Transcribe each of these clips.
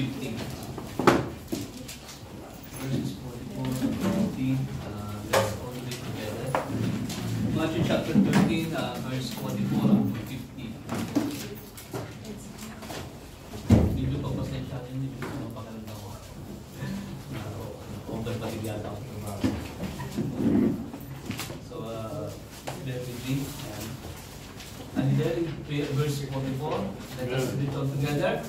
15. Verses 44 and 15. Uh, let's all read together. Matthew chapter 13, uh, verse 44 up to 50. Medyo papasensya rin, medyo mapakalanda ko. Uh, overpatig yata ako. So, uh, bear with me. And, and then, verse 44, let us read all together.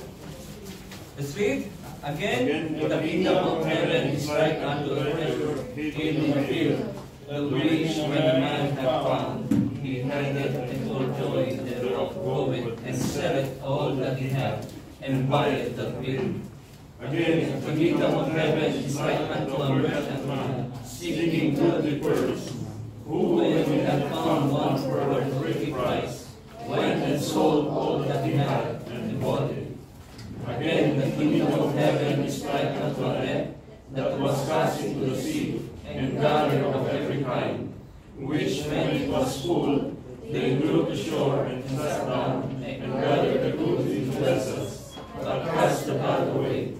Let's read. Again, the kingdom of heaven is like unto a treasure hid in the field, the which when the man had found, he hid it and full joy thereof goeth and selleth all that he had, and buyeth the field. Again, the kingdom of heaven is like unto a merchant man seeking goodly pearls, who when he had found one for a great price, went and sold all that he had and bought it. Again, the kingdom of heaven is like unto a net that was cast into the sea, and gathered of every kind, which when it was full, they drew to shore and sat down, and gathered the goods into vessels, but cast the bad away.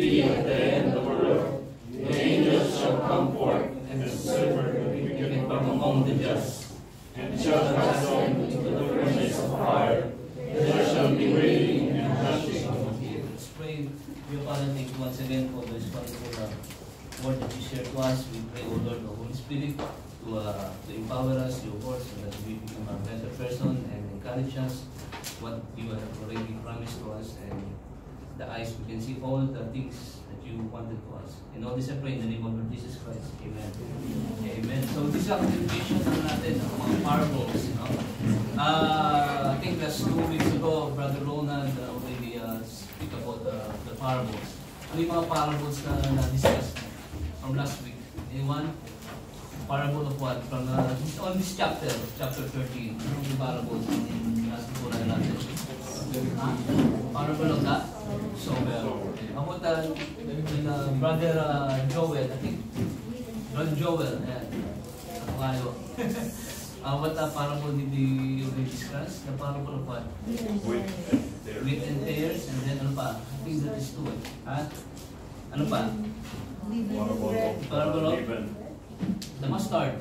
Be at the end world. The angels shall come forth, and the separate the wicked from among the just, and shall them into the furnace of fire. There shall be wailing and teeth. Let's pray. We Father, thank once again for this wonderful uh, word that you shared to us. We pray, O Lord, the Holy Spirit, to, uh, to empower us, your word, so that we become a better person and encourage us what you have already promised to us and the eyes we can see all the things that you wanted to us. And all this I pray in the name of Lord Jesus Christ. Amen. Amen. So this is ang continuation ng natin ng mga parables. Know? Uh, I think that's two weeks ago, Brother Ronald uh, already uh, speak about the, the parables. Ano yung mga parables na na-discuss from last week? Anyone? Parable of what? From uh, on this chapter, chapter 13. Ano yung parables last week natin? Of that? So, in, uh, Brother uh, Joel, I think. Brother Joel, yeah. Ako kayo. uh, parable did we already discuss? The parable of what? Wheat and Wheat and then ano pa? I think that is two eh. Ha? Ano pa? Parable of the mustard.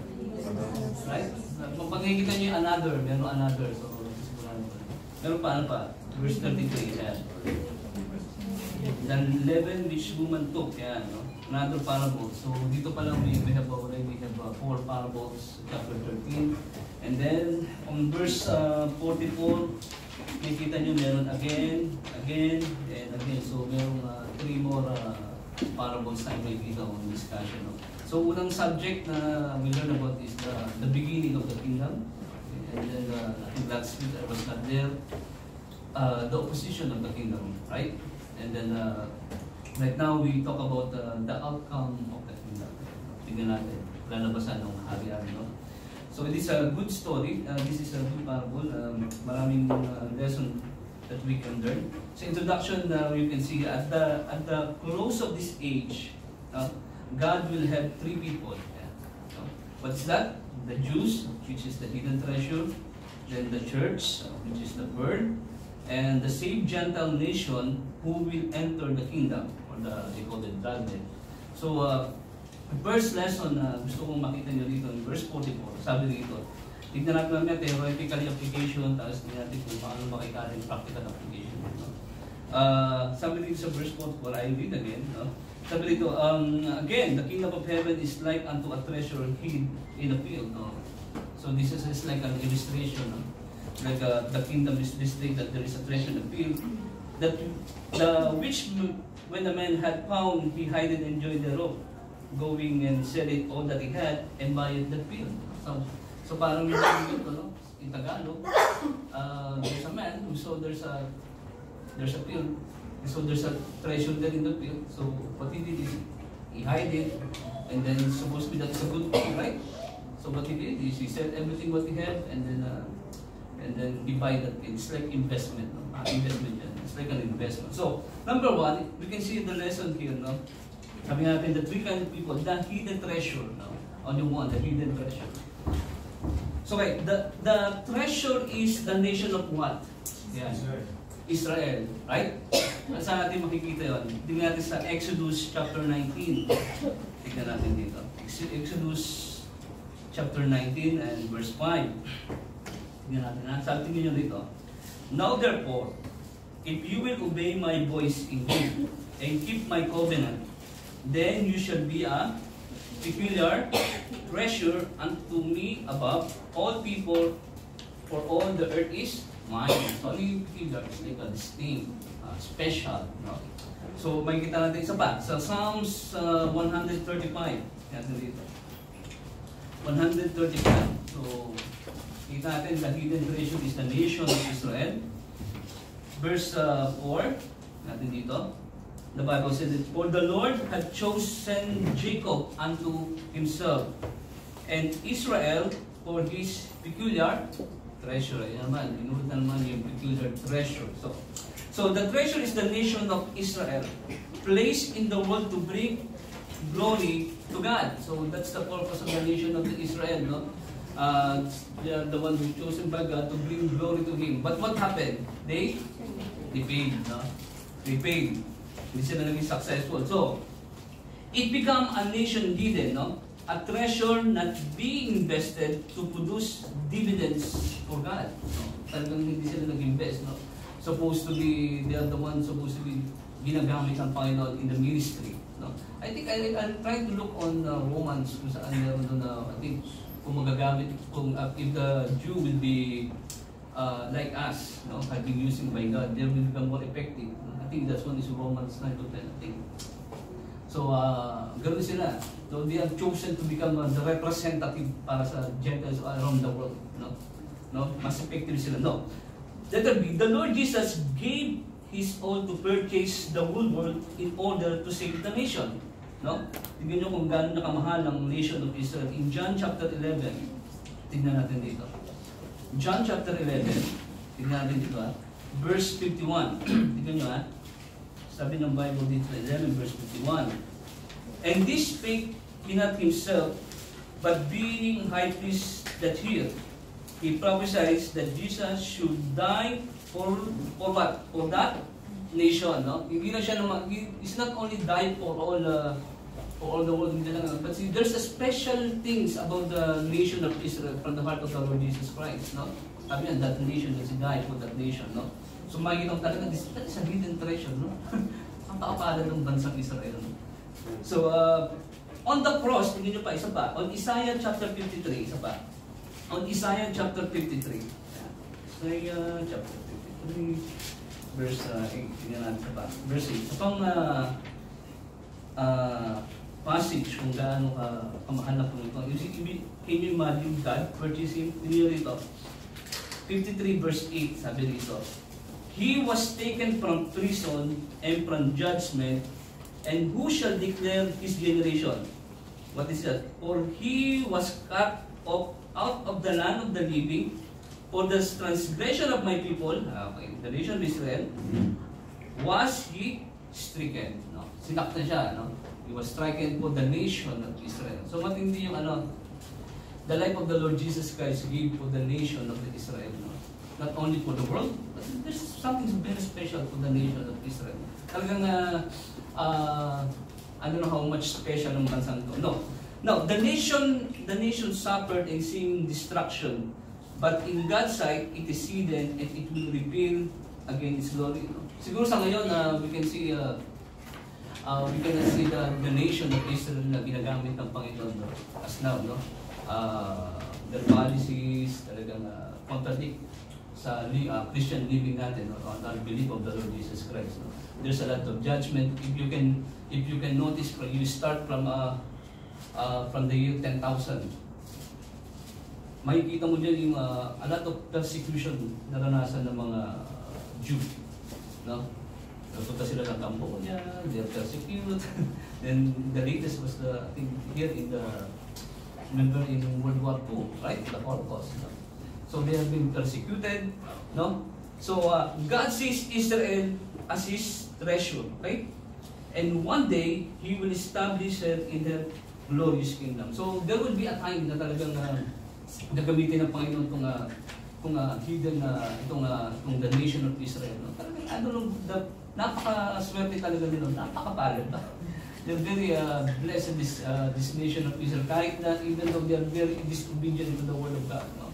Right? Pag nakikita nyo yung another, meron another. So. Meron pa, ano pa? Verse 33, yan. Then leaven which woman took, yan, no? Another parable. So, dito pa lang we, we have already we have uh, four parables, chapter 13. And then, on verse uh, 44, nakikita nyo meron again, again, and again. So, meron uh, three more uh, parables na makikita on discussion. No? So, unang subject na we learn about is the, the beginning of the kingdom. And then, uh, I think last week was not there. Uh, the opposition of the kingdom, right? And then, uh, right now we talk about uh, the outcome of the kingdom. Tingnan natin, lalabasan ng harian, no? So it is a good story. Uh, this is a good parable. Um, maraming uh, lesson that we can learn. Sa introduction, uh, you can see at the at the close of this age, uh, God will have three people. Yeah. So, what's that? The Jews, which is the hidden treasure. Then the church, uh, which is the bird. And the saved Gentile nation who will enter the kingdom, or the, they call it Dragnet. So, uh, first lesson na gusto kong makita nyo dito in verse 44, sabi dito, tignan natin namin theoretical application, tapos tignan natin kung paano makikita yung practical application. No? Uh, sabi dito sa verse 44, I read again, no? sabi dito, um, again, the kingdom of heaven is like unto a treasure hid in a field. No? So this is, is like an illustration. No? Like uh, the kingdom is displayed that there is a treasure in the field, that the which when the man had found, he hid and enjoyed thereof going and selling all that he had and buying the field. So, so parang yung dito, no? In Tagalog, uh, there's a man who saw there's a there's a field. So there's a treasure there in the field. So what he did is he hid it and then supposed to be that's a good thing, right? So what he did is he said everything what he had and then uh, and then he buy that field. It's like investment, no? Ah, investment yan. It's like an investment. So number one, we can see the lesson here, no? Sabi natin, the three kind of people, the hidden treasure, no? On yung one, the hidden treasure. So wait, the the treasure is the nation of what? Yeah. Israel. Right? Saan natin makikita yon? Tingnan natin sa Exodus chapter 19. Tingnan natin dito. Ex- Exodus chapter 19 and verse 5. Tingnan natin ha. Sabi tingnan nyo dito. Now therefore, if you will obey my voice indeed, and keep my covenant, then you shall be a peculiar treasure unto me above all people, for all the earth is mine. So, ano yung peculiar? It's like a distinct, uh, special. No? So, may kita natin isa pa. Sa Psalms uh, 135. Natin dito. 135. So, kita natin, the hidden treasure is the nation of Israel. Verse uh, 4, natin dito. The Bible says that, For the Lord had chosen Jacob unto himself, and Israel for his peculiar treasure. Ayan naman, na naman yung peculiar treasure. So, so the treasure is the nation of Israel, placed in the world to bring glory to God. So that's the purpose of the nation of Israel, no? Uh, are the one who chosen by God to bring glory to Him. But what happened? They they no? They failed. Hindi sila naging successful. So, it become a nation hidden, no? A treasure not being invested to produce dividends for God. No? Talagang hindi sila nag-invest, no? Supposed to be, they are the ones supposed to be ginagamit ng Panginoon in the ministry. No? I think I, I'm trying to look on uh, Romans kung saan meron doon na, I think, kung magagamit, kung uh, if the Jew will be uh, like us, no, have been using by God, they will become more effective. I think that's one is Romans 9 to 10, I think. So, uh, ganoon sila. So, they are chosen to become uh, the representative para sa Gentiles around the world. No? No? Mas effective sila. No. Letter B, the Lord Jesus gave His all to purchase the whole world in order to save the nation. No? Tingnan nyo kung gaano nakamahal ang nation of Israel. In John chapter 11, tingnan natin dito. John chapter 11, tingnan natin dito ha. Verse 51. tingnan nyo ha. Sabi ng Bible dito, 11 verse 51. And this spake he not himself, but being high priest that year, he prophesied that Jesus should die for for what? For that nation, no? Hindi na siya naman, he's not only die for all uh, for all the world, hindi lang, but see, there's a special things about the nation of Israel from the heart of the Lord Jesus Christ, no? Sabi niya, that nation, that he died for that nation, no? So makikita mo talaga, this, that is a hidden treasure, no? Ang kaapala ng bansang Israel, no? So, uh, on the cross, tingnan nyo pa, isa pa, on Isaiah chapter 53, isa pa. On Isaiah chapter 53. Isaiah chapter 53, verse uh, 8, tingnan natin pa. Verse 8. Ito pang uh, uh, passage kung gaano ka kamahal na ito. Ibi- can you imagine God purchasing? Tingnan rito. 53 verse 8, sabi rito. He was taken from prison and from judgment, and who shall declare his generation? What is that? For he was cut off out of the land of the living, for the transgression of my people, okay, the nation of Israel, was he stricken. No? Sinaktan siya. No? He was stricken for the nation of Israel. So matindi yung ano, the life of the Lord Jesus Christ gave for the nation of Israel. No? Not only for the world, but there's something very special for the nation of Israel. Talagang, uh, uh, I don't know how much special ng bansang to. No. No, the nation, the nation suffered and seeing destruction. But in God's sight, it is hidden and it will reveal again His glory. No? Siguro sa ngayon, uh, we can see uh, uh, we can see the, the nation of Israel na ginagamit ng Panginoon no? as now, no? Uh, their policies talagang uh, contradict sa uh, Christian living natin no? on our belief of the Lord Jesus Christ. No? There's a lot of judgment. If you can, if you can notice, you start from uh, uh, from the year 10,000. Makikita mo dyan yung uh, a lot of persecution naranasan ng mga Jew. No? Napunta sila ng Cambodia, they are persecuted. Then the latest was the, I think, here in the, remember in World War II, right? The Holocaust. No? So they have been persecuted, no? So uh, God sees Israel as His treasure, right? And one day, He will establish her in her glorious kingdom. So there will be a time na talagang uh, nagamitin ng Panginoon itong uh, itong uh, hidden na itong uh, itong the nation of Israel no? Talagang ano lang the, napaka-swerte talaga nila napakapalad ba? They're very uh, blessed this uh, this nation of Israel kahit na even though they are very disobedient to the word of God no?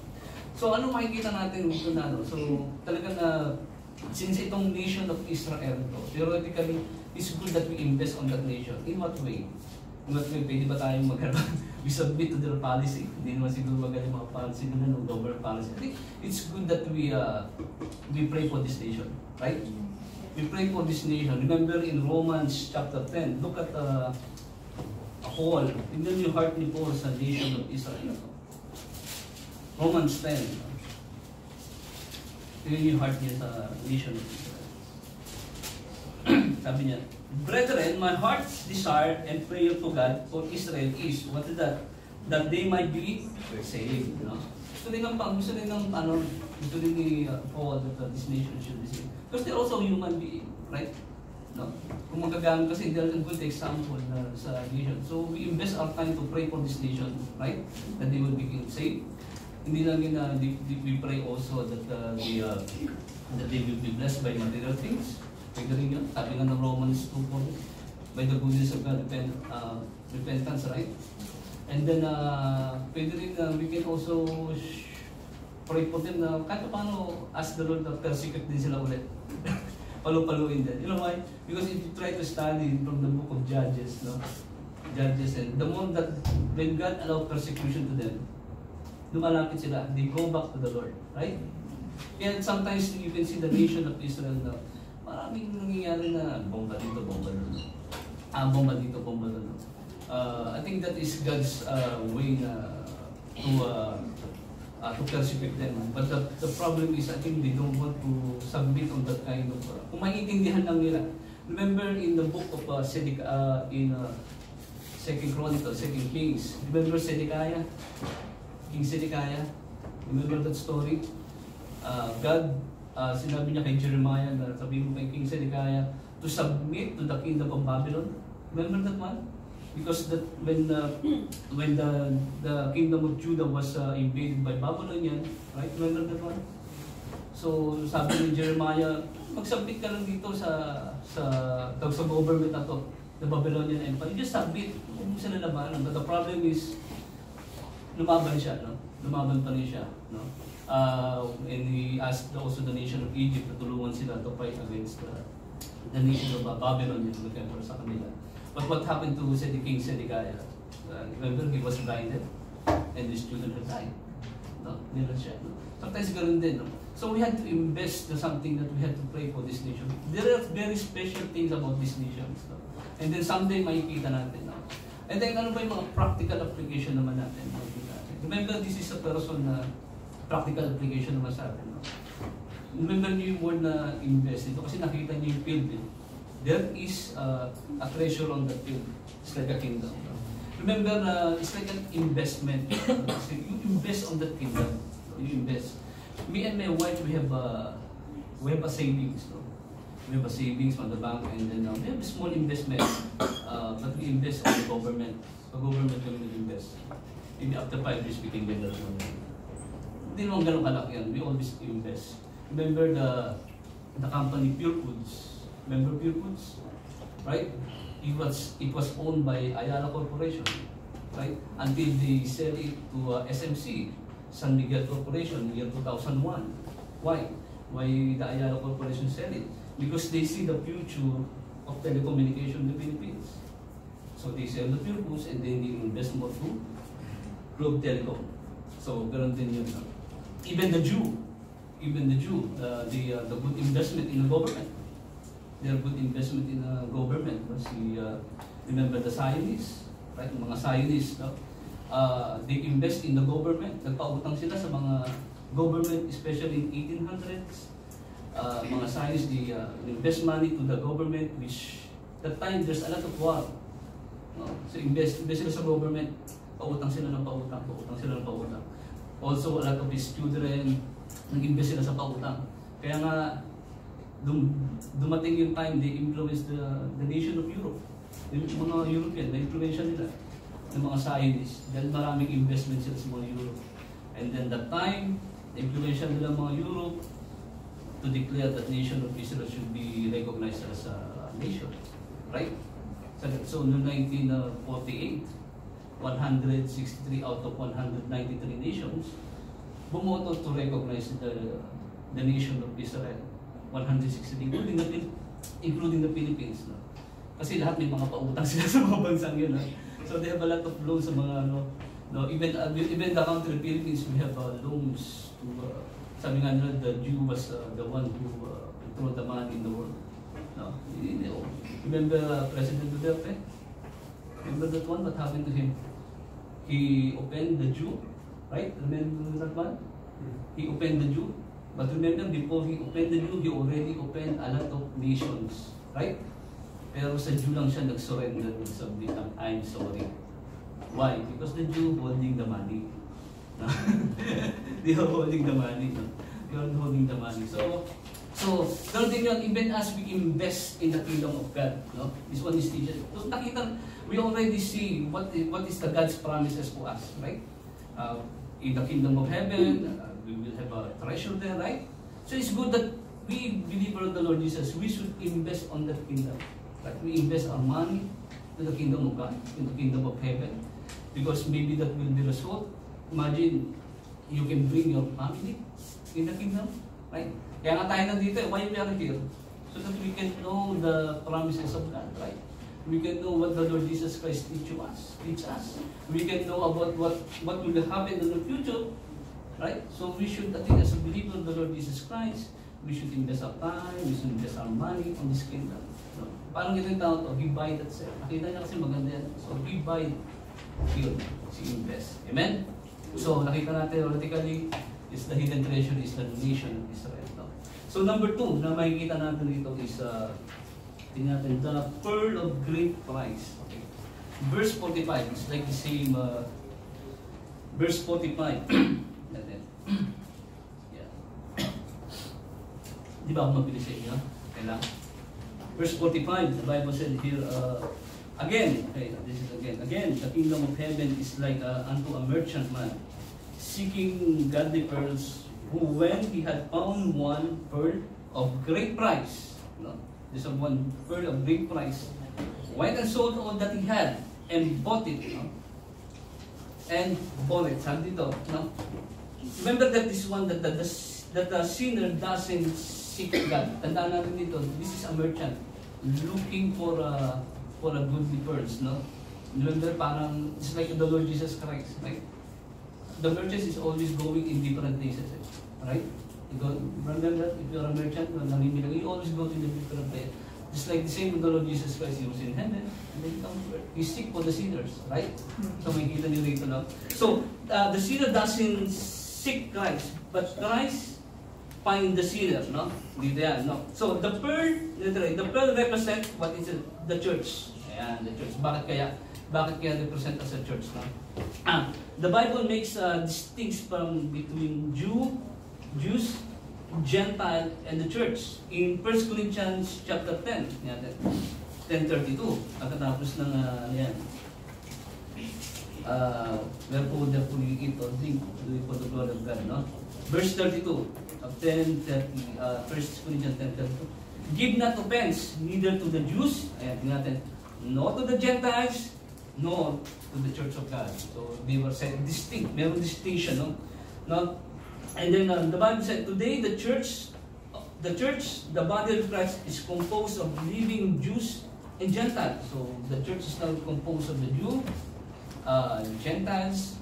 So ano makikita natin dito na no? So talaga na since itong nation of Israel to theoretically it's good that we invest on that nation. In what way? In what way? Pwede ba tayong magkaroon we submit to their policy. Hindi naman siguro magaling mga policy nila ng government policy. I think it's good that we uh, we pray for this nation, right? We pray for this nation. Remember in Romans chapter 10, look at uh, Paul. Tingnan yung heart ni Paul sa nation of Israel. Romans 10. Tingnan yung heart niya sa nation of Israel. Sabi niya, Brethren, my heart's desire and prayer to God for Israel is, what is that? That they might be saved. No? Gusto rin ng, gusto rin ng, ano, gusto rin ni uh, Paul that uh, this nation should be saved. Because they're also human being, right? No? Kung magagamit kasi, they're a good example na sa nation. So, we invest our time to pray for this nation, right? That they will be saved. Hindi lang yun na we pray also that uh, they, uh, that they will be blessed by material things. Pwede rin yun. Sabi nga ng Romans 2 po, by the goodness of God, repent, uh, repentance, right? And then, uh, pwede rin, uh, we can also pray for them na kahit paano ask the Lord na persecute din sila ulit. Palu-paluin din. You know why? Because if you try to study from the book of Judges, no? Judges, and the more that when God allowed persecution to them, lumalapit sila, they go back to the Lord, right? And sometimes you can see the nation of Israel now, maraming nangyayari na bomba dito, bomba doon. Ah, bomba dito, bomba doon. Uh, I think that is God's uh, way na to uh, uh, to persecute them. But the, the problem is, I think they don't want to submit on that kind of... Uh, kung maiintindihan lang nila. Remember in the book of uh, Sedic, uh, in uh, Second Chronicles, Second Kings, remember Zedekiah? King Zedekiah? Remember that story? Uh, God uh, sinabi niya kay Jeremiah na sabihin mo kay King Zedekiah to submit to the kingdom of Babylon. Remember that one? Because that when uh, when the the kingdom of Judah was uh, invaded by Babylonian, right? Remember that one? So sabi ni Jeremiah, mag-submit ka lang dito sa sa sa government na to, the Babylonian Empire. You just submit. Huwag mo sila labanan. But the problem is, lumaban siya, no? Lumaban siya, no? Uh, and he asked also the nation of Egypt na tulungan sila to fight against the, the nation of Babylon yung nag-emperor sa kanila. But what happened to the king Zedekiah? Uh, remember, he was blinded and his children had died. No? Nila siya. No? Sometimes ganun din. No? So we had to invest in something that we had to pray for this nation. There are very special things about this nation. No? And then someday makikita natin. No? And then ano ba yung mga practical application naman natin? Natin. Remember, this is a person na practical application naman sa atin. No? Remember niyo yung word na invest dito kasi nakita niyo yung field. Eh. There is uh, a treasure on the field. It's like a kingdom. No? Remember, uh, it's like an investment. so you invest on that kingdom. You invest. Me and my wife, we have a, we have a savings. No? We have a savings on the bank and then uh, we have a small investment. Uh, but we invest on the government. The government kami nag-invest. Maybe after five years, we can get that money hindi naman ganun kalaki yan. We always invest. Remember the the company Pure Foods. Remember Pure Foods? Right? It was it was owned by Ayala Corporation. Right? Until they sell it to uh, SMC, San Miguel Corporation, year 2001. Why? Why the Ayala Corporation sell it? Because they see the future of telecommunication in the Philippines. So they sell the Pure Foods and then they invest more to Globe Telecom. So, ganun din yun. Even the Jew, even the Jew, the, the, uh, the good investment in the government. Their good investment in the government the, uh, remember the Zionists, right? Yung mga Zionists, no? Uh, they invest in the government. Nagpautang sila sa mga government, especially in 1800s. Uh, mga Zionists, they uh, invest money to the government, which that time there's a lot of war. No? So invest, invest sila sa government, pautang sila ng pautang, pautang sila ng pautang. Also, a lot of his children, nag-invest sila sa pautang. Kaya nga, dum dumating yung time, they influenced the, the nation of Europe. Yung mga European, na-influensya nila ng mga Zionists. Dahil maraming investment sila sa mga Europe. And then that time, influential nila mga Europe to declare that nation of Israel should be recognized as a nation. Right? So, so noong 1948, 163 out of 193 nations bumoto to recognize the the nation of Israel. 163, including the, including the Philippines. No? Kasi lahat may mga pautang sila sa mga bansang yun. No? So they have a lot of loans sa mga ano, no, even uh, even the country Philippines we have uh, loans to uh, sabi nga nila the Jew was uh, the one who uh, controlled the money in the world. No? Remember uh, President Duterte? Remember that one? What happened to him? He opened the Jew, right? Remember that one? He opened the Jew. But remember, before he opened the Jew, he already opened a lot of nations, right? Pero sa Jew lang siya nag-surrender ng sabi, I'm sorry. Why? Because the Jew holding the money. They are holding the money. No? They are holding the money. So, so thing yun, even as we invest in the kingdom of God, no? this one is teacher. So nakita, we already see what is, what is the God's promises to us, right? Uh, in the kingdom of heaven, uh, we will have a treasure there, right? So it's good that we believe in the Lord Jesus, we should invest on that kingdom. Like we invest our money to the kingdom of God, in the kingdom of heaven. Because maybe that will be result. Imagine, you can bring your family in the kingdom, right? Kaya nga tayo nandito, eh. why we are here? So that we can know the promises of God, right? We can know what the Lord Jesus Christ teach us, teach us. We can know about what, what will happen in the future, right? So we should, I think as a believer of the Lord Jesus Christ, we should invest our time, we should invest our money on this kingdom. No? Parang ito yung tawag to, he buy that sell. Nakita niya kasi maganda yan. So he buy, yun, si invest. Amen? So nakita natin theoretically, is the hidden treasure is the nation of Israel. No? So number two na makikita natin dito is, uh, tingnan natin, the pearl of great price. Okay. Verse 45, it's like the same, uh, verse 45. natin. yeah. Di ba ako mabilis sa inyo? Okay lang. Verse 45, the Bible said here, uh, again, okay, this is again, again, the kingdom of heaven is like uh, unto a merchant man, seeking godly pearls, who when he had found one pearl of great price, no, this is one pearl of great price, went and sold all that he had, and bought it, no, and bought it, sabi dito, no, remember that this one that the, the, that the sinner doesn't seek God. Tandaan natin dito, this is a merchant looking for a for a goodly pearls, no? Remember, parang it's like the Lord Jesus Christ, right? The merchant is always going in different places, right? You go, remember, if you're a merchant, when you always go to the different place. Just like the same with the Lord Jesus Christ, He was in heaven, and then He comes. He seek for the sinners, right? So may kita niyo rito, no? So, uh, the sinner doesn't seek Christ, but Christ find the sinner, no? Dito yan, no? So, the pearl, literally, the pearl represent what is it? The church. Ayan, the church. Bakit kaya? Bakit kaya represent as a church, no? Ah, the Bible makes a distinction from between Jew, Jews, Gentile, and the church. In 1 Corinthians chapter 10, yan, 10.32, pagkatapos ng, uh, yan, uh, wherefore therefore you eat or drink, do it for the glory of God, no? Verse 32 of 10, 30, uh, 1 Corinthians 10, 32. Give not offense neither to the Jews, ayan, natin, nor to the Gentiles, nor to the church of God. So they were said distinct, meron distinction, no? no? And then uh, the Bible said, today the church, the church, the body of Christ is composed of living Jews and Gentiles. So the church is now composed of the Jew, uh, Gentiles,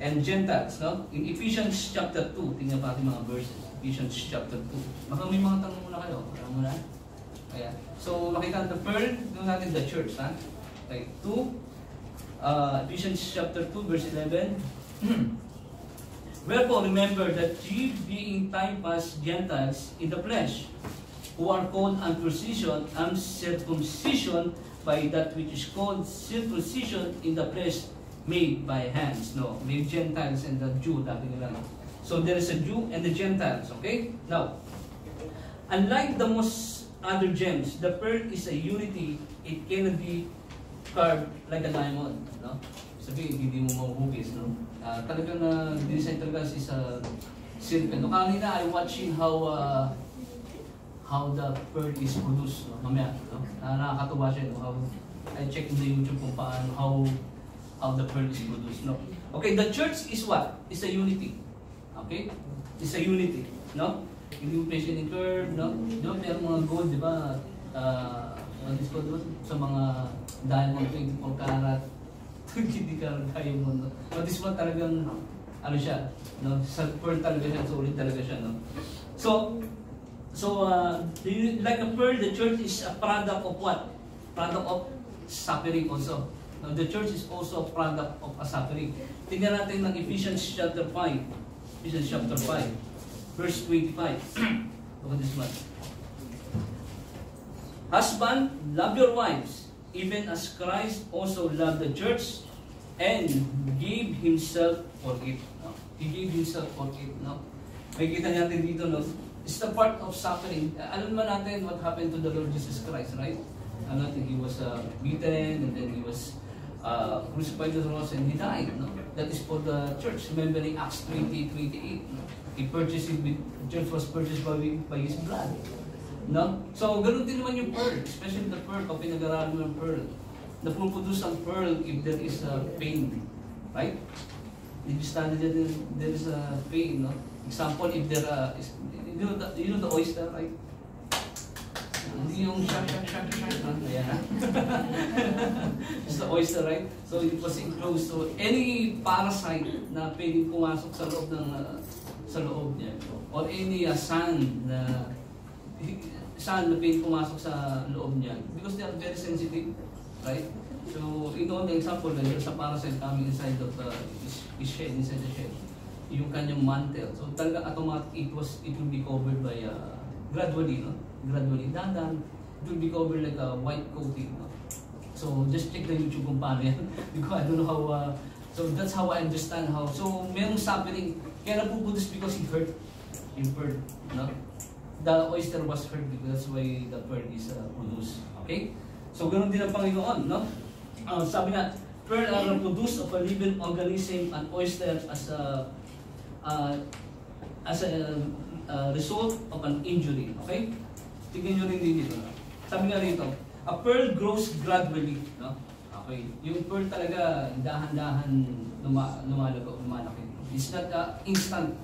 and Gentiles. No? In Ephesians chapter 2, tingnan pa mga verses. Ephesians chapter 2. Baka may mga tanong muna kayo. Alam mo na? Kaya, so makita the pearl, doon natin the church. Ha? Okay, 2, uh, Ephesians chapter 2, verse 11. Wherefore remember that ye being time past Gentiles in the flesh, who are called uncircumcision, uncircumcision by that which is called circumcision in the flesh made by hands. No, may Gentiles and the Jew, dati nila. So there is a Jew and the Gentiles, okay? Now, unlike the most other gems, the pearl is a unity. It cannot be carved like a diamond, no? Sabi, hindi mo mahuhugis, no? Uh, talagang na design talaga is a silicon. No, kanina I watching how uh, how the pearl is produced. No? Mamaya, no? Na, nakakatuwa siya. No? How, I check in the YouTube kung paano, how, how the pearl is produced. No? Okay, the church is what? It's a unity. Okay? It's a unity. No? Mo in curve, no? Ba, meron mga gold, di ba? Uh, what is called, ba? Sa mga diamond 24 karat, hindi ka kaya mo, no? But this one talagang, ano siya, no? Sa pearl talaga siya, solid talaga siya, no? So, So, uh, like a pearl, the church is a product of what? Product of suffering also. Now, the church is also a product of a suffering. Tingnan natin ng Ephesians chapter 5. Ephesians chapter 5, verse 25. Look at this one. Husband, love your wives, even as Christ also loved the church and gave himself for it. No? He gave himself for it. No? May kita natin dito, no? It's the part of suffering. Alam naman natin what happened to the Lord Jesus Christ, right? Ano natin, he was uh, beaten and then he was uh, crucified on the cross and he died. No? That is for the church. Remembering Acts 20, 28. No? He purchased it with, the church was purchased by, by his blood. No? So, ganun din naman yung pearl, especially the pearl, pag pinag-aralan mo ng pearl. Napuproduce ang pearl if there is a pain. Right? If you study that, there is a pain, no? Example, if there uh, is, you know the, you know the oyster, right? Hindi yung shark, shark, shark, shark. no? Ayan na. It's the oyster, right? So it was enclosed. So any parasite na pwedeng pumasok sa loob ng uh, sa loob niya or any uh, sand na sand na pwedeng pumasok sa loob niya because they are very sensitive, right? So, ito ang example na there's a parasite coming inside of the his, his shell, inside the shell yung kanyang mantle. So talaga automatic it was it will be covered by uh, gradually, no? Gradually, dandan, it will be covered like a white coating, no? So just check the YouTube kung paano yan. because I don't know how, uh, so that's how I understand how. So merong suffering, kaya napupulis because it hurt. It hurt, no? The oyster was hurt because that's why the pearl is uh, produced. Okay? So ganun din ang Panginoon, no? Uh, sabi na, pearl are produced of a living organism and oyster as a uh, as a uh, result of an injury. Okay? Tingnan nyo rin din dito. Sabi nga rito, a pearl grows gradually. No? Okay. Yung pearl talaga, dahan-dahan luma, lumalago, lumalaki. It's not uh, instant.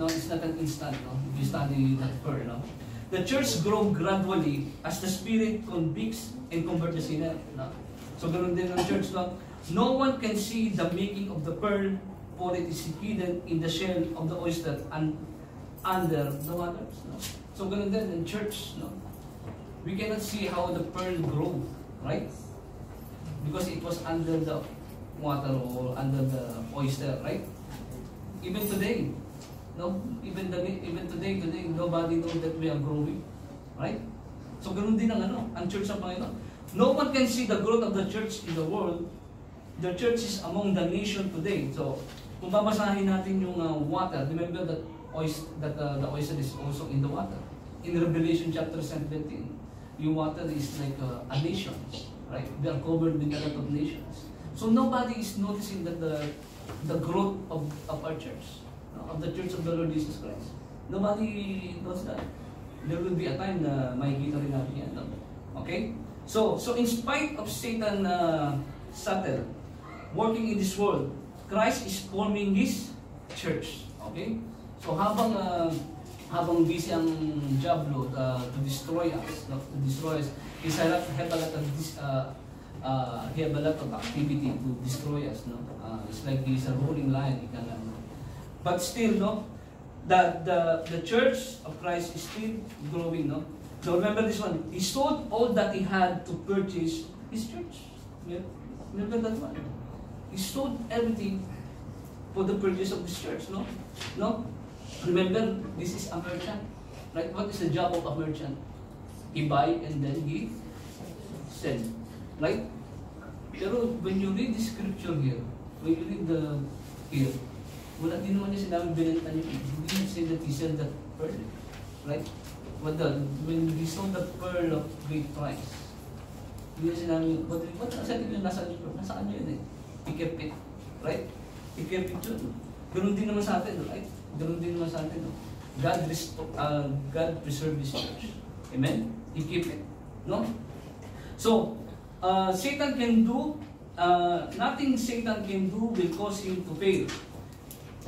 No, it's not an instant. No? If you study that pearl. No? The church grow gradually as the Spirit convicts and convert the sinner. No? So, ganun din ang church. No? no one can see the making of the pearl for it is hidden in the shell of the oyster and under the waters. No? So ganun din in church. No? We cannot see how the pearl grow, right? Because it was under the water or under the oyster, right? Even today, no, even the, even today, today nobody knows that we are growing, right? So ganun din ang ano, ang church ng Panginoon. No one can see the growth of the church in the world. The church is among the nation today. So kung babasahin natin yung uh, water, remember that, oyster, that uh, the oyster is also in the water. In Revelation chapter 17, yung water is like uh, a nation, right? We are covered with a lot of nations. So nobody is noticing that the the growth of, of our church, of the church of the Lord Jesus Christ. Nobody knows that. There will be a time na makikita rin natin yan. Okay? So, so in spite of Satan uh, subtle, working in this world, Christ is forming His church. Okay? So habang uh, habang busy ang Diablo uh, to destroy us, no? to destroy us, he have a lot of this, uh, uh, he have a lot of activity to destroy us. No? Uh, it's like he's a rolling lion. Ika nga, no? But still, no, the, the, the church of Christ is still growing. No? So remember this one. He sold all that he had to purchase his church. Remember that one? He sold everything for the purchase of this church, no? No? Remember, this is a merchant. Right? What is the job of a merchant? He buy and then he sell. Right? Pero when you read the scripture here, when you read the here, wala din naman niya sinabi binenta niya. He didn't say that he sold the pearl. Right? What the, when he sold the pearl of great price, hindi niya sinabi, what, what, nasa yun, nasa, nasa kanya yun eh. He kept it. Right? He kept it yun. Ganun din naman sa atin, right? Ganun din naman sa atin. No? God, resto- uh, God preserve His church. Amen? He keep it. No? So, uh, Satan can do, uh, nothing Satan can do will cause him to fail.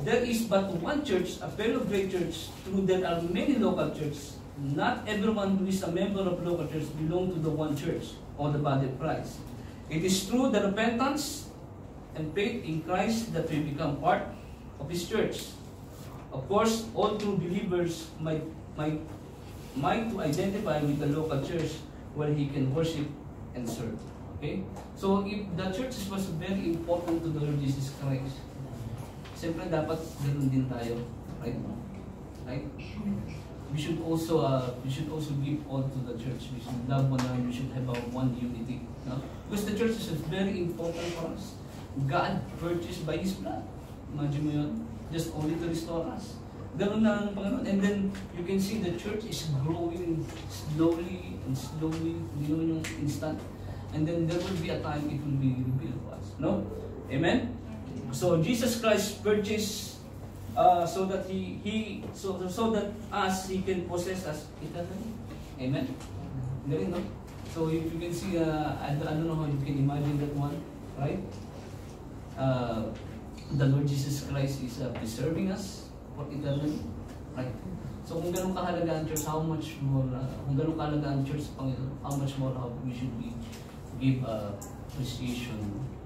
There is but one church, a fellow great church, through there are many local churches. Not everyone who is a member of local church belong to the one church or the body of Christ. It is through the repentance and faith in Christ that we become part of His church. Of course, all true believers might, might, might to identify with the local church where he can worship and serve. Okay? So, if the church was very important to the Lord Jesus Christ, siyempre dapat ganun din tayo. Right? Right? We should also uh, we should also give all to the church. We should love one another. We should have our one unity. No? Because the church is very important for us. God purchased by His blood. Imagine mo yun. Just only to restore us. Ganun ang Panginoon. And then, you can see the church is growing slowly and slowly. Hindi naman yung instant. And then there will be a time it will be revealed to us. No? Amen? So, Jesus Christ purchased uh, so that he he so so that us he can possess us eternally. Amen. Galing, no? So if you can see, uh, I, I don't know how you can imagine that one, right? Uh, the Lord Jesus Christ is uh, preserving us for eternity, right? So kung ganun kahalaga ang church, how much more, uh, kung ganun kahalaga ang church Panginoon, how much more how we should be give uh, appreciation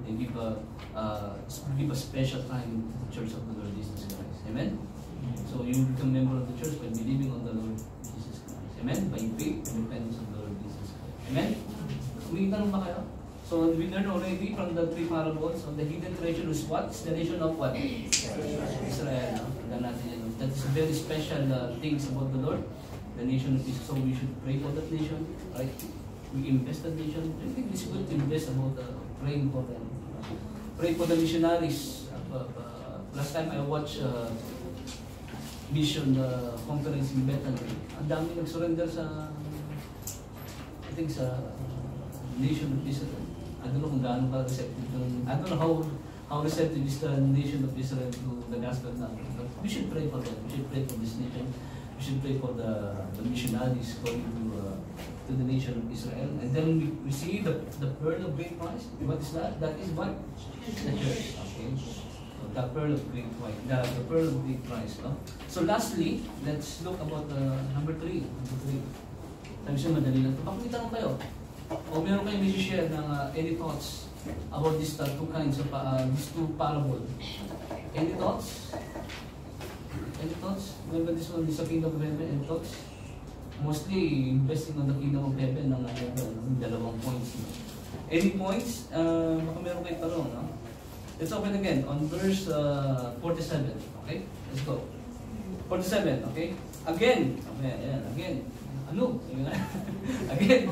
and give a uh, give a special time to the church of the Lord Jesus Christ. Amen? So you become member of the church by believing on the Lord Jesus Christ. Amen? By faith and repentance of the Lord Jesus Christ. Amen? May tanong ba kayo? So we learned already from the three parables of the hidden treasure is what? It's the nation of what? Israel. No? Natin yan. That is very special uh, things about the Lord. The nation of Israel. So we should pray for that nation. Right? We invest that nation. I think good to invest about uh, praying for them. Pray for the missionaries. Uh, uh, last time I watched uh, mission uh, conference in Bethany. Ang dami nag-surrender sa I think sa uh, nation of Israel. I don't know kung gaano ka receptive yung, I don't know how how receptive is the nation of Israel to the gospel now. But we should pray for them. We should pray for this nation. We should pray for the, the missionaries going to uh, to the nation of Israel. And then we, we see the, the pearl of great price. What is that? That is what? The church. Okay. So the pearl of great price. The, the pearl of great price. No? So lastly, let's look about uh, number three. Number three. Sabi siya madali lang. May tanong kayo. O meron kayong may share ng uh, any thoughts about these uh, two kinds of, uh, these two parable. Any thoughts? Any thoughts? Remember this one, is Kingdom of Heaven, any thoughts? Mostly, investing on the Kingdom of Heaven ng uh, ng dalawang points. No? Any points? Uh, baka meron kayong tanong, no? Let's open again on verse uh, 47. Okay? Let's go. 47, okay? Again. Okay, ayan, again. Ano? again.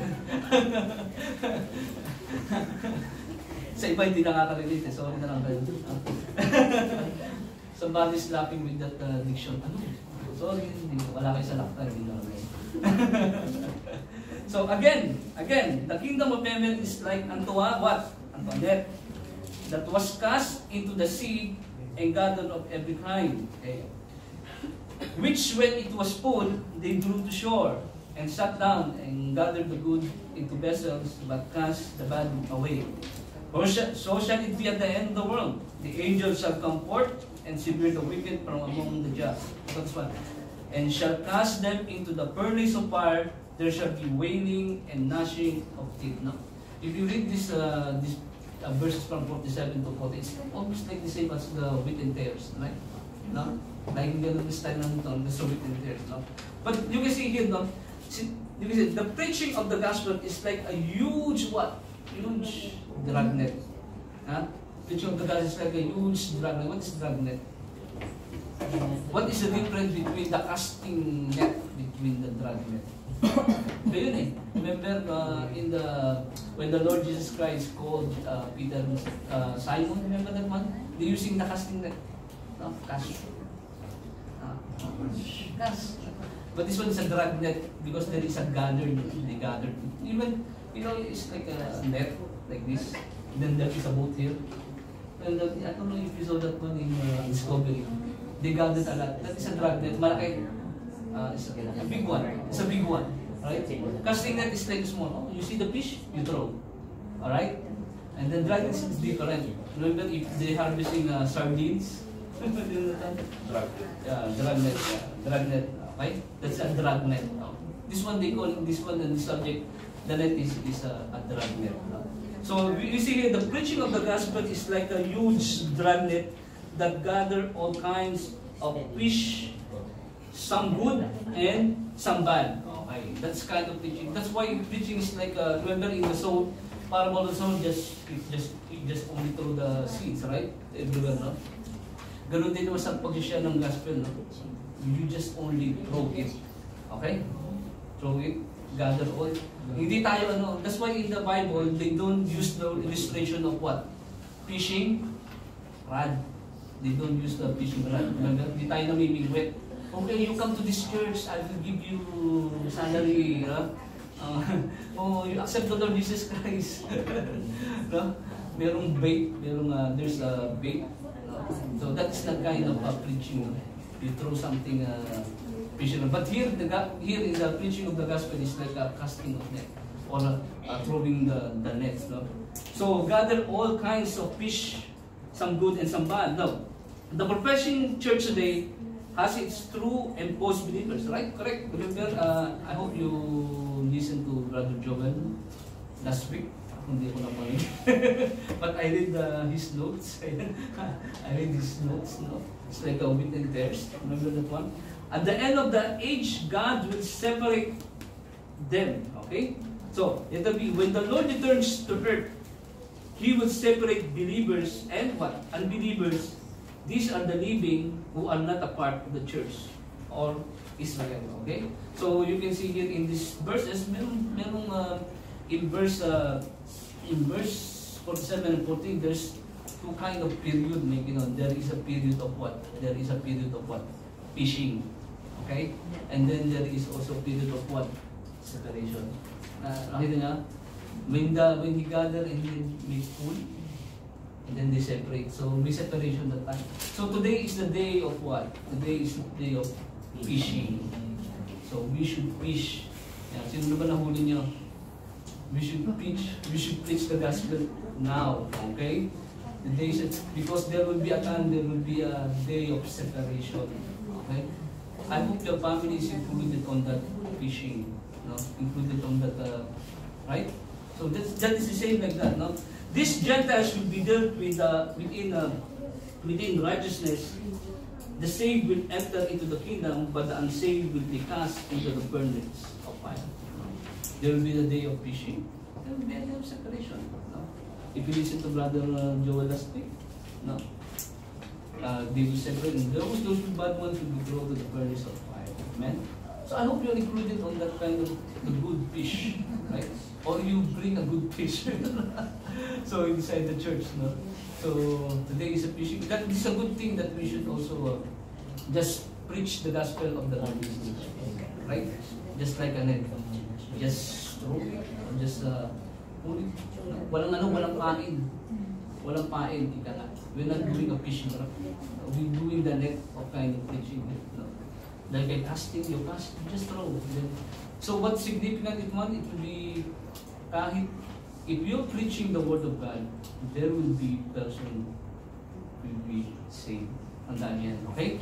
Sa iba hindi nakaka-relate eh. Sorry na lang kayo. Somebody's laughing with that uh, diction. Ano? Sorry, hindi. Wala kayo sa lakta. Hindi na So again, again, the kingdom of heaven is like unto a what? Unto a that was cast into the sea and gathered of every kind. Okay. Which when it was full, they drew to shore and sat down and gathered the good into vessels, but cast the bad away. So shall it be at the end of the world. The angels shall come forth and sever the wicked from among the just. That's one. And shall cast them into the furnace of fire. There shall be wailing and gnashing of teeth. Now, if you read this, uh, this uh, verses from 47 to 40, it's almost like the same as the wheat tares, right? No? Like ganun time ng ito, the wheat and no? But you can see here, no? The preaching of the gospel is like a huge what? Huge dragnet. Huh? Preaching of the gospel is like a huge dragnet. What is dragnet? What is the difference between the casting net between the dragnet? Kaya yun eh. Remember uh, in the when the Lord Jesus Christ called uh, Peter uh, Simon, remember that one? They're using the casting net. No? Cast. Uh, cast. But this one is a drag net because there is a gathered, they gathered. Even, you know, it's like a net, like this. then there is a boat here. And uh, I don't know if you saw that one in uh, Discovery. They gathered a lot. That is a dragnet. Malaki. Uh, it's a, a big one. It's a big one. Right? Casting net is like small. Oh, you see the fish, you throw. Alright? And then dragnet is different. Remember if they harvesting uh, sardines? Drug. Yeah, dragnet. Yeah, dragnet. Okay? That's a dragnet. This one they call this one and this subject. The net is, is a, a dragnet. So we we see here the preaching of the gospel is like a huge dragnet that gather all kinds of fish, some good and some bad. Okay, that's kind of preaching. That's why preaching is like uh, remember in the soul, parable of the soul just it just it just only through the seeds, right? Everywhere, no? Ganun din naman sa pag-share ng gospel, no? You just only throw it. Okay? Throw it, gather all. Hindi tayo ano, that's why in the Bible, they don't use the illustration of what? Fishing, rod. They don't use the fishing rod. Hindi tayo namimigwit. Okay, you come to this church, I will give you salary. Ha? Uh, oh, you accept the Lord Jesus Christ. no? Merong bait, merong, uh, there's a bait. No? So that's the kind of uh, preaching. You throw something uh. But here, the here in the preaching of the gospel is like a casting of net or uh, throwing the, the nets. No? So gather all kinds of fish, some good and some bad. Now, the professing church today has its true and false believers, right? Correct. Remember, uh, I hope you listened to Brother Joel last week. Hindi ko napanin. But I read uh, his notes. I read his notes. No? It's like a and tears. Remember that one? At the end of the age, God will separate them. Okay? So, ito be, when the Lord returns to earth, He will separate believers and what? Unbelievers. These are the living who are not a part of the church or Israel. Okay? So you can see here in this merong, merong uh, in verse uh, in verse 47 and 14, there's two kind of period. Maybe you know, there is a period of what? There is a period of what? Fishing. Okay? And then there is also period of what? Separation. Uh, nakita niya? When, the, when he gather and then make food, and then they separate. So may separation that time. So today is the day of what? Today is the day of fishing. So we should fish. Yan. Sino na ba nahuli niyo? We should preach. We should preach the gospel now. Okay? The day because there will be a time, there will be a day of separation. Okay? I hope your family is included on that fishing. No? Included on that, uh, right? So that's, that is the same like that. No? These Gentiles will be dealt with uh, within uh, within righteousness. The saved will enter into the kingdom, but the unsaved will be cast into the furnace of fire. There will be the day of fishing. There will be a day of separation. No? If you listen to Brother uh, Joel last week, no? Uh, they will separate. And those, those bad ones will be thrown to the furnace of fire. Amen? So I hope you're included on that kind of good fish, right? Or you bring a good fish. so inside the church, no? So today is a fishing. That is a good thing that we should also uh, just preach the gospel of the Lord Jesus, right? Just like an egg, just throw it, or just uh, only, walang ano, walang pain, walang pain, ika nga. We're not doing a fishing, right? We're doing the net of kind of preaching, no? Like a casting, you cast, you just throw. Then, so what's significant it one, it will be kahit if you're preaching the word of God, there will be person will be saved. Tandaan yan, okay?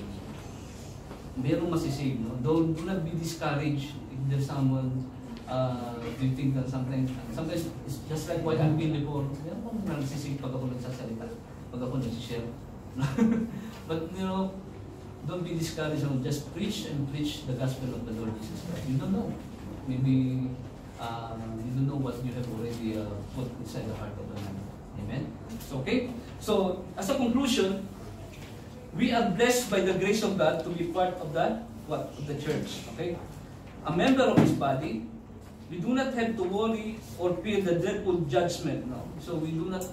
Merong masisave, no? Don't, do not be discouraged if there's someone uh, you think that sometimes, sometimes it's just like what I've been before. Meron akong nagsisave pag ako nagsasalita, pag ako nagsishare. But, you know, don't be discouraged. no? Just preach and preach the gospel of the Lord Jesus Christ. You don't know. Maybe uh, you don't know what you have already uh, put inside the heart of the man. Amen? So, okay? So, as a conclusion, we are blessed by the grace of God to be part of that, what? Of the church. Okay? A member of His body. We do not have to worry or fear the dreadful judgment. No. So, we do not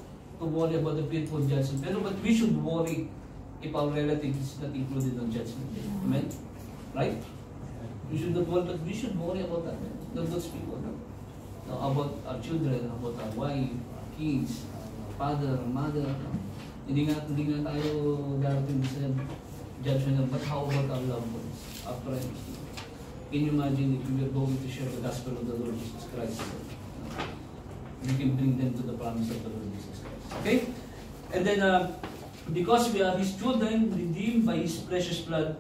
to worry about the fearful judgment. Pero, but we should worry if our relative is not included on judgment. Amen? Right? We should not worry, but we should worry about that. Not those people. No? About our children, about our wife, kids, father, mother. No? Hindi nga, hindi nga tayo darating sa judgment but how about our loved ones after everything? Can you imagine if we were going to share the gospel of the Lord Jesus Christ? We can bring them to the promise of the Lord Jesus Christ. Okay? And then, uh, because we are His children, redeemed by His precious blood,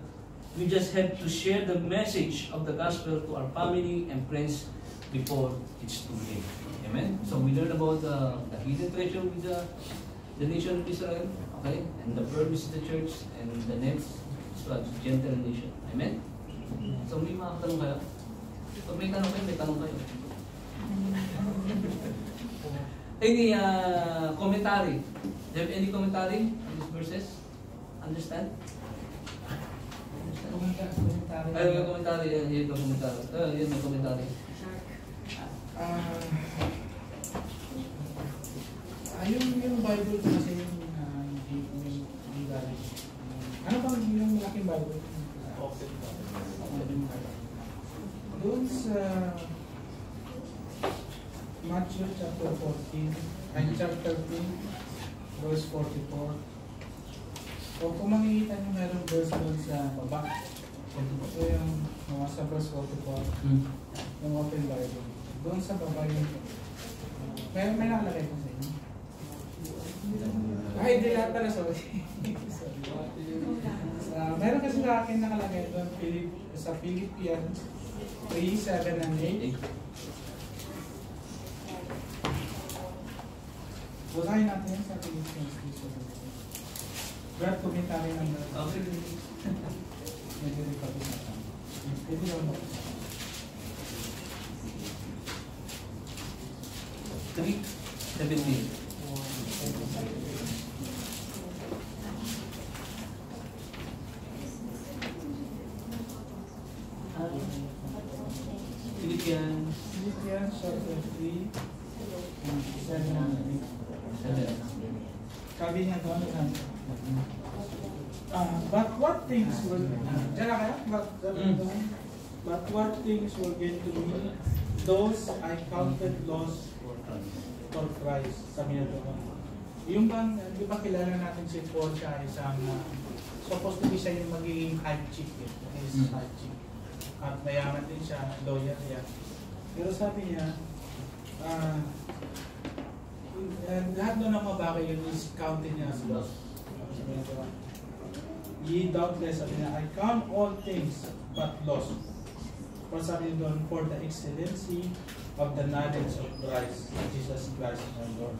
we just have to share the message of the gospel to our family and friends before it's too late. Amen? So we learn about uh, the hidden treasure with the, the nation of Israel, okay? And the verb of the church, and the next is the gentle nation. Amen? So may mga tanong kayo? Pag may tanong kayo, may tanong kayo. Any uh, commentary? Do you have any commentary on these verses? Understand? Understand? Ay, may commentary. Yan, yun yung commentary. Uh, yun, may commentary. Ah, ah, yung, yung Bible kasi yung uh, hindi, hindi, hindi. Ano bang yung malaking Bible? Malaking Bible. Doon sa Matthew chapter 14, ay chapter 3, verse 44. O kung makikita nyo merong verse doon sa baba. So yung mga sa verse 44, Hmm. yung open Bible. Doon sa baba yung may, may nakalagay ko sa inyo. Ay, di lahat pala, sorry. sorry. Uh, meron kasi sa akin nakalagay doon Philip, sa Philippians 3, 7 and 8. Basahin natin sa Philippians 3, 7 Brad, kumitari ng Brad. Medyo rin kapit na tayo. Pwede lang ba? 3, 17. Uh, but what things will, Diyan na kaya? But, Mm. but what things will gain to me, those I counted loss for Christ. Sabi niya doon. Yung bang, di ba kilala natin si Paul siya isang, uh, supposed to be siya yung magiging high chief eh. Is Mm. high chief. At mayaman din siya, lawyer yan. Pero sabi niya, ah, uh, lahat doon ng mga bagay yun is counted niya as loss. Ye doubtless, sabi niya, I count all things but loss. For sabi doon, for the excellency of the knowledge of Christ, Jesus Christ my Lord,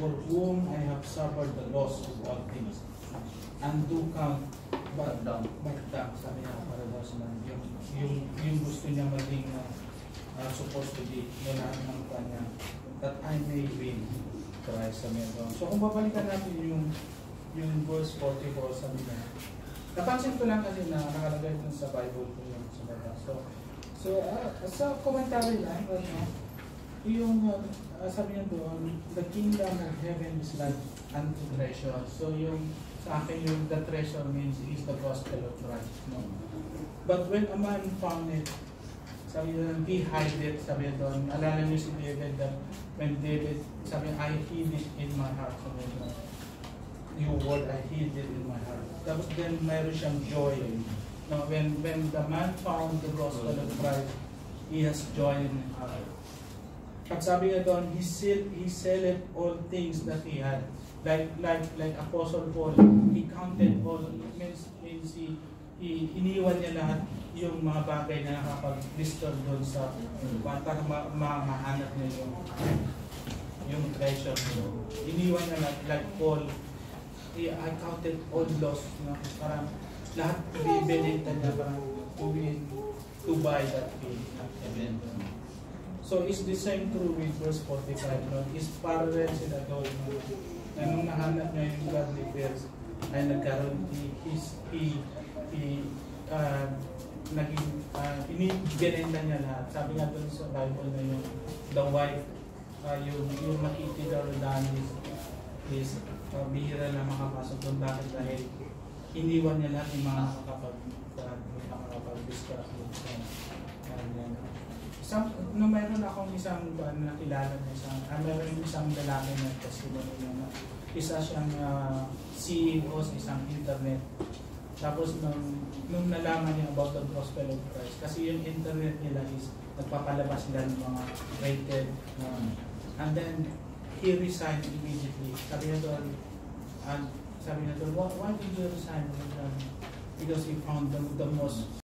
for whom I have suffered the loss of all things, and do count but down. but down, sabi niya, para daw sa yung, yung, yung gusto niya maging uh, supposed to be na lahat ng kanya, that I may win Christ sa meron. So kung babalikan natin yung yung verse 44 sabi niya, napansin ko lang kasi na nakalagay dun sa Bible ko yun sa baba. So, so uh, sa commentary lang, ano, yung uh, uh, sabi niya doon, the kingdom of heaven is like unto treasure. So yung sa akin yung the treasure means is the gospel of Christ. No? But when a man found it, sabi hide it, sabi doon, alala niyo si David that when David, sabi I hid it in my heart. Sabi niya, you word, I hid it in my heart. Tapos then mayroon siyang joy. No, when when the man found the gospel of Christ, he has joy in his heart. At sabi niya doon, he sell, he sold all things that he had. Like like like Apostle Paul, he counted all means means he iniwan niya lahat yung mga bagay na nakapag-restore doon sa para ma, ma, mahanap niya yung yung treasure niya. Iniwan niya lahat, like Paul, I counted all loss, no? parang lahat binibenta niya parang to win, to buy that field. Amen. So is the same true with verse 45, no? Is parallel sila doon, no? Na nung nahanap niya yung godly fears, ay nagkaroon, he, his, he, he, uh, naging, uh, inibinenta niya lahat. Sabi nga doon sa Bible na yung, the wife, uh, yung, yung makikita rin is, is uh, bihira na makapasok doon. Bakit? Dahil iniwan niya lahat yung mga makakapag, uh, makakapag-discuss doon sa, uh, isang, no, meron akong isang uh, nakilala na isang, ah, meron isang lalaki na testimony na isa siyang uh, CEO sa isang internet Tapos nung, nung nalaman niya about the gospel of Christ, kasi yung internet nila is nagpapalabas sila ng mga rated. um, and then, he resigned immediately. Sabi niya doon, and sabi niya doon, why, why did you resign? Um, because he found the, the most